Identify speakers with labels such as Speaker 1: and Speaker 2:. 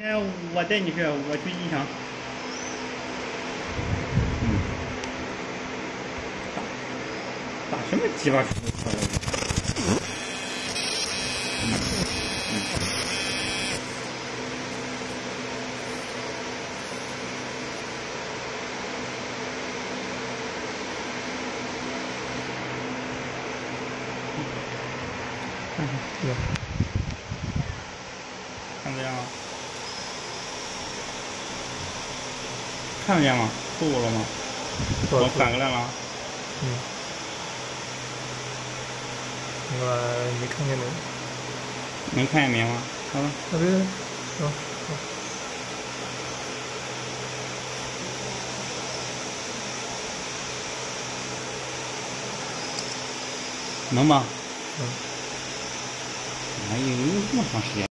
Speaker 1: 今天我带你去，我去机场。嗯，打打什么鸡巴出租车？嗯。嗯。
Speaker 2: 有，
Speaker 1: 看这样吗？看得见吗？错误了吗？我反过来了。
Speaker 2: 嗯。那个没看见没？
Speaker 1: 能看见没吗？好了。
Speaker 2: 那边，走走。
Speaker 1: 能吗？
Speaker 2: 嗯。
Speaker 1: 哎呦，这么长时间。